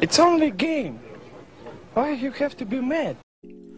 It's only a game. Why you have to be mad?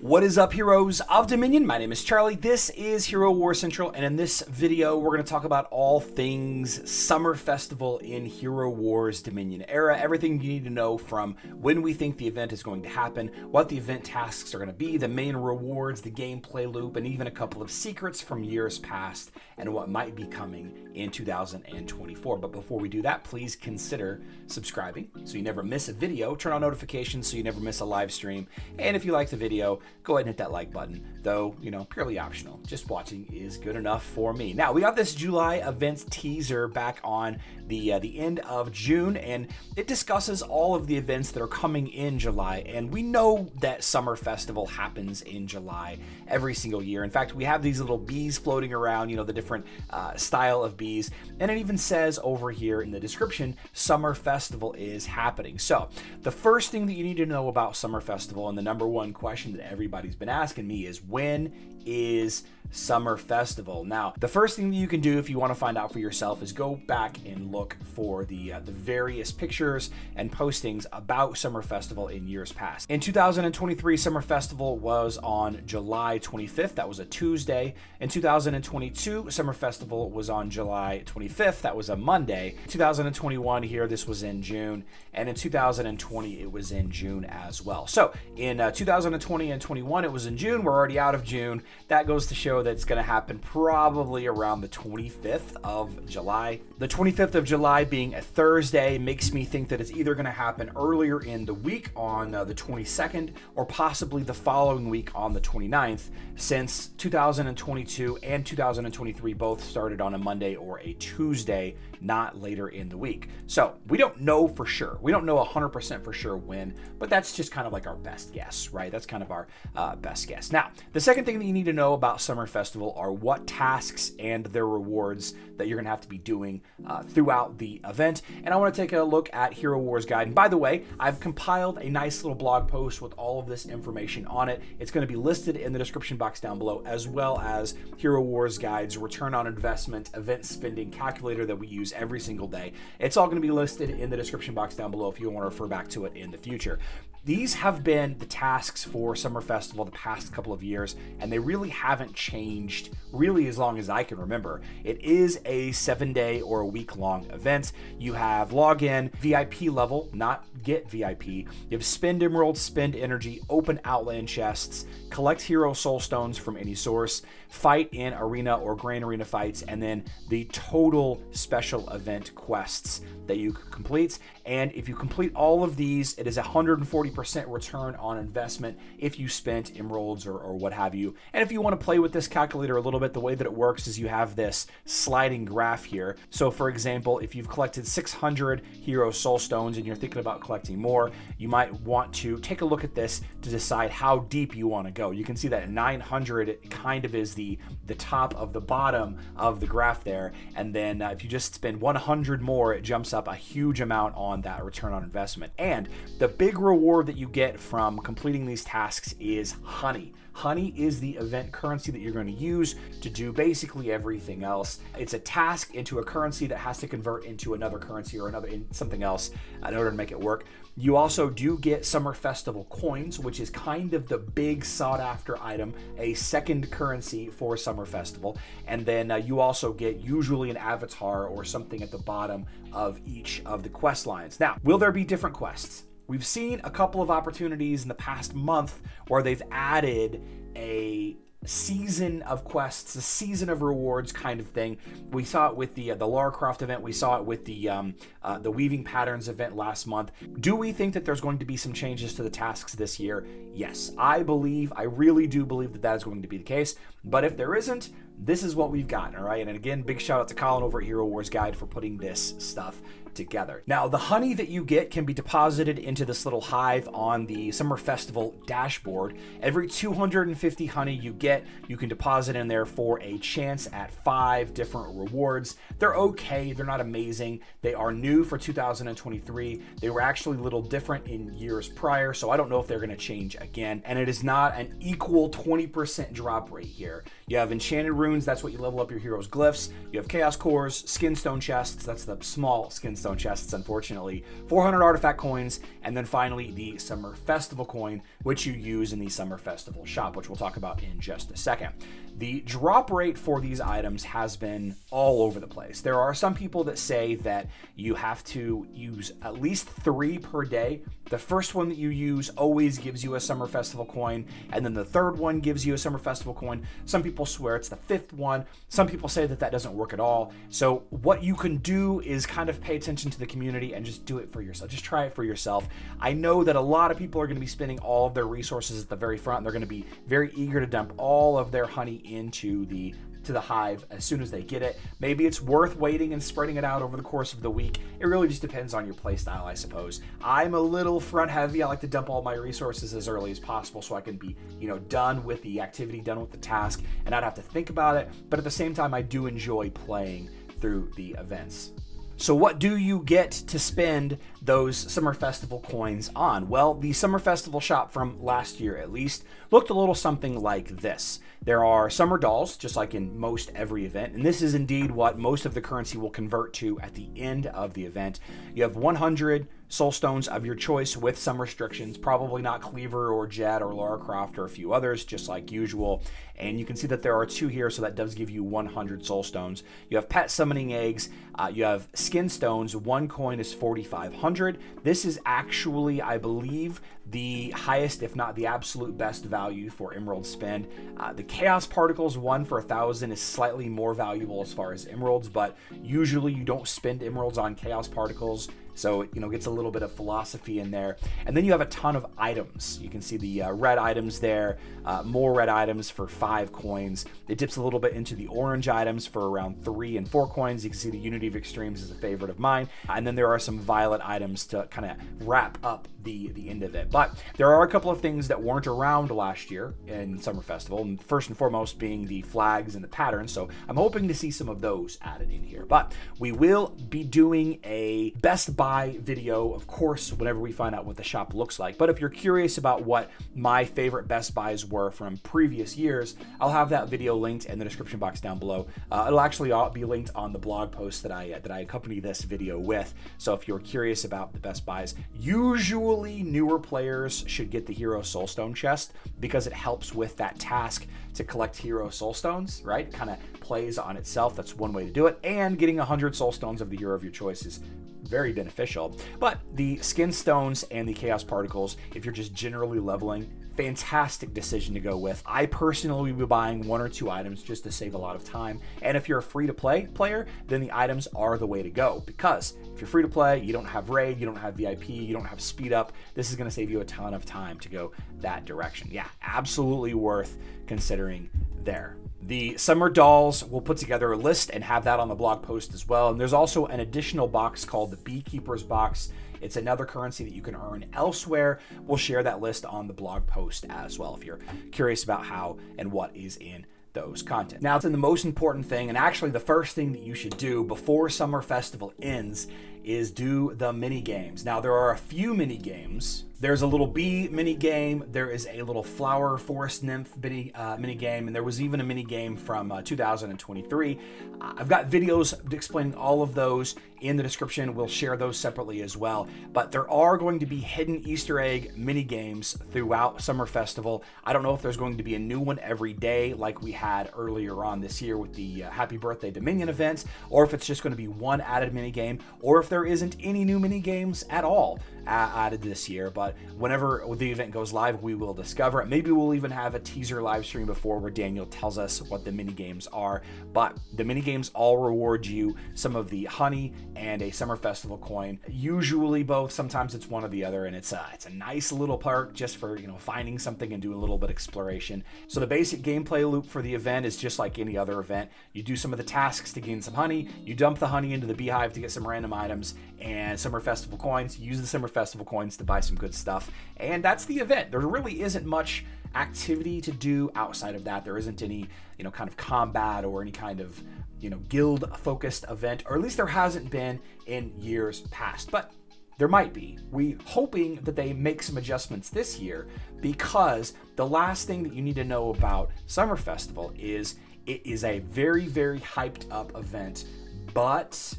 What is up, heroes of Dominion? My name is Charlie. This is Hero Wars Central, and in this video, we're going to talk about all things Summer Festival in Hero Wars Dominion era. Everything you need to know from when we think the event is going to happen, what the event tasks are going to be, the main rewards, the gameplay loop, and even a couple of secrets from years past and what might be coming in 2024. But before we do that, please consider subscribing so you never miss a video. Turn on notifications so you never miss a live stream. And if you like the video, go ahead and hit that like button, though, you know, purely optional. Just watching is good enough for me. Now, we got this July events teaser back on the uh, the end of June, and it discusses all of the events that are coming in July. And we know that Summer Festival happens in July every single year. In fact, we have these little bees floating around, you know, the different uh, style of bees, and it even says over here in the description, Summer Festival is happening. So, the first thing that you need to know about Summer Festival, and the number one question that everybody's been asking me is when is Summer Festival. Now, the first thing that you can do if you want to find out for yourself is go back and look for the uh, the various pictures and postings about Summer Festival in years past. In 2023, Summer Festival was on July 25th. That was a Tuesday. In 2022, Summer Festival was on July 25th. That was a Monday. 2021 here, this was in June, and in 2020 it was in June as well. So, in uh, 2020 and 21 it was in June. We're already out of June. That goes to show that's going to happen probably around the 25th of July. The 25th of July being a Thursday makes me think that it's either going to happen earlier in the week on uh, the 22nd or possibly the following week on the 29th, since 2022 and 2023 both started on a Monday or a Tuesday, not later in the week. So we don't know for sure. We don't know 100% for sure when, but that's just kind of like our best guess, right? That's kind of our uh, best guess. Now, the second thing that you need to know about Summer Festival are what tasks and their rewards that you're going to have to be doing uh, throughout the event. And I want to take a look at Hero Wars Guide. And by the way, I've compiled a nice little blog post with all of this information on it. It's going to be listed in the description box down below, as well as Hero Wars Guide's return on investment event spending calculator that we use every single day. It's all going to be listed in the description box down below if you want to refer back to it in the future. These have been the tasks for Summer Festival the past couple of years, and they really haven't changed really as long as I can remember. It is a seven day or a week long event. You have login, VIP level, not get VIP. You have spend emerald, spend energy, open outland chests, collect hero soul stones from any source, fight in arena or grand arena fights, and then the total special event quests that you complete. And if you complete all of these, it is 140% return on investment if you spent emeralds or, or what have you. And if you want to play with this calculator a little bit, the way that it works is you have this sliding graph here. So for example, if you've collected 600 hero soul stones and you're thinking about collecting more, you might want to take a look at this to decide how deep you want to go. You can see that 900 kind of is the, the top of the bottom of the graph there. And then uh, if you just spend 100 more, it jumps up a huge amount on that return on investment. And the big reward that you get from completing these tasks is honey. Honey is the event currency that you're going to use to do basically everything else. It's a task into a currency that has to convert into another currency or another in something else in order to make it work. You also do get Summer Festival coins, which is kind of the big sought after item, a second currency for Summer Festival. And then uh, you also get usually an avatar or something at the bottom of each of the quest lines. Now, will there be different quests? We've seen a couple of opportunities in the past month where they've added a season of quests, a season of rewards kind of thing. We saw it with the uh, the Lara Croft event. We saw it with the um, uh, the Weaving Patterns event last month. Do we think that there's going to be some changes to the tasks this year? Yes, I believe. I really do believe that that is going to be the case. But if there isn't, this is what we've got. All right, and again, big shout out to Colin over at Hero Wars Guide for putting this stuff together. Now, the honey that you get can be deposited into this little hive on the Summer Festival dashboard. Every 250 honey you get, you can deposit in there for a chance at five different rewards. They're okay, they're not amazing. They are new for 2023. They were actually a little different in years prior, so I don't know if they're going to change again. And it is not an equal 20% drop rate here. You have enchanted runes, that's what you level up your hero's glyphs. You have chaos cores, skin stone chests, that's the small skin soulstone chests, unfortunately. 400 artifact coins, and then finally the Summer Festival coin, which you use in the Summer Festival shop, which we'll talk about in just a second. The drop rate for these items has been all over the place. There are some people that say that you have to use at least three per day. The first one that you use always gives you a Summer Festival coin, and then the third one gives you a Summer Festival coin. Some people swear it's the fifth one. Some people say that that doesn't work at all. So, what you can do is kind of pay attention to the community and just do it for yourself. Just try it for yourself. I know that a lot of people are going to be spending all of their resources at the very front. They're going to be very eager to dump all of their honey into the to the hive as soon as they get it. Maybe it's worth waiting and spreading it out over the course of the week. It really just depends on your playstyle, I suppose. I'm a little front heavy. I like to dump all my resources as early as possible so I can be, you know, done with the activity, done with the task, and not have to think about it. But at the same time, I do enjoy playing through the events. So, what do you get to spend those Summer Festival coins on? Well, the Summer Festival shop from last year, at least, looked a little something like this. There are summer dolls, just like in most every event, and this is indeed what most of the currency will convert to at the end of the event. You have 100 soul stones of your choice with some restrictions, probably not Cleaver or Jet or Lara Croft or a few others, just like usual. And you can see that there are two here, so that does give you 100 soul stones. You have pet summoning eggs, uh, you have skin stones, one coin is 4,500. This is actually, I believe, the highest, if not the absolute best value for emerald spend. Uh, the chaos particles, one for a thousand, is slightly more valuable as far as emeralds, but usually you don't spend emeralds on chaos particles. So it you know gets a little bit of philosophy in there, and then you have a ton of items. You can see the uh, red items there, uh, more red items for five coins. It dips a little bit into the orange items for around three and four coins. You can see the Unity of Extremes is a favorite of mine, and then there are some violet items to kind of wrap up the the end of it. But there are a couple of things that weren't around last year in Summer Festival, and first and foremost being the flags and the patterns. So I'm hoping to see some of those added in here. But we will be doing a Best Buy video, of course, whenever we find out what the shop looks like. But if you're curious about what my favorite Best Buys were from previous years, I'll have that video linked in the description box down below. Uh, it'll actually be linked on the blog post that I uh, that I accompany this video with. So if you're curious about the Best Buys, usually newer players should get the Hero Soulstone chest because it helps with that task to collect Hero Soulstones, right? Kind of plays on itself. That's one way to do it. And getting 100 Soulstones of the hero of your choice is very beneficial. But the skin stones and the chaos particles, if you're just generally leveling, fantastic decision to go with. I personally will be buying one or two items just to save a lot of time. And if you're a free to play player, then the items are the way to go because if you're free to play, you don't have raid, you don't have VIP, you don't have speed up, this is going to save you a ton of time to go that direction. Yeah, absolutely worth considering there. The Summer Dolls will put together a list and have that on the blog post as well. And there's also an additional box called the Beekeeper's Box. It's another currency that you can earn elsewhere. We'll share that list on the blog post as well if you're curious about how and what is in those content. Now, it's in the most important thing, and actually the first thing that you should do before Summer Festival ends, is do the mini games. Now, there are a few mini games there's a little bee mini game. There is a little flower forest nymph mini, uh, mini game, and there was even a mini game from uh, 2023. I've got videos explaining all of those in the description. We'll share those separately as well. But there are going to be hidden Easter egg mini games throughout Summer Festival. I don't know if there's going to be a new one every day like we had earlier on this year with the uh, Happy Birthday Dominion events, or if it's just going to be one added mini game, or if there isn't any new mini games at all added this year. But whenever the event goes live, we will discover it. Maybe we'll even have a teaser live stream before where Daniel tells us what the mini games are. But the mini games all reward you some of the honey and a summer festival coin. Usually both. Sometimes it's one or the other, and it's a it's a nice little perk just for you know finding something and doing a little bit of exploration. So the basic gameplay loop for the event is just like any other event. You do some of the tasks to gain some honey. You dump the honey into the beehive to get some random items and summer festival coins. Use the summer festival coins to buy some good stuff. And that's the event. There really isn't much activity to do outside of that. There isn't any, you know, kind of combat or any kind of, you know, guild focused event, or at least there hasn't been in years past. But there might be. We hoping that they make some adjustments this year because the last thing that you need to know about Summer Festival is it is a very very hyped up event, but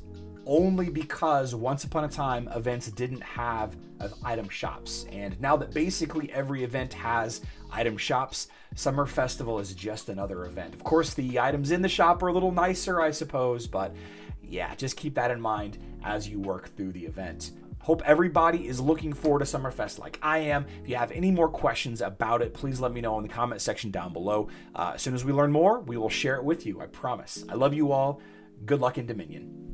only because once upon a time events didn't have item shops. And now that basically every event has item shops, Summer Festival is just another event. Of course, the items in the shop are a little nicer, I suppose, but yeah, just keep that in mind as you work through the event. Hope everybody is looking forward to Summerfest like I am. If you have any more questions about it, please let me know in the comment section down below. Uh, as soon as we learn more, we will share it with you, I promise. I love you all. Good luck in Dominion.